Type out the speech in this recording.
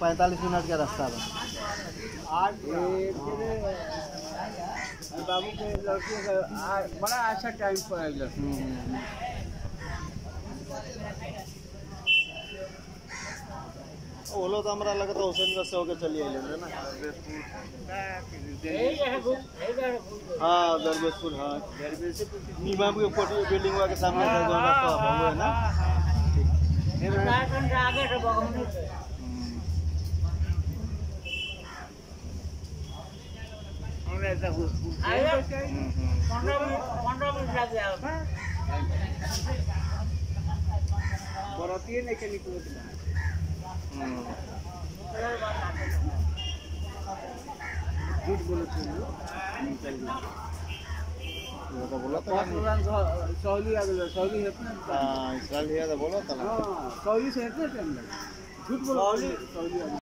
पैंतालीस मिनट का रास्ता आज बाबू के लड़के का बड़ा अच्छा टाइम पर आयल वो तो हमारा लगता है हुसैनगंज से होकर चली आइले ना। हाँ दरवेशपुर हाँ। नीमाम के कोठी बिल्डिंग के सामने से जो रास्ता है, वो है ना बरतिए नहीं के निकलत बा। झूठ बोलत है वो तो बोला था पाँच प्रोग्राम सौ- सौली आ गया सौली है हाँ इसराइल भैया तो बोला था हाँ सौली से इतना टाइम लगा झूठ बोलो सौली। गया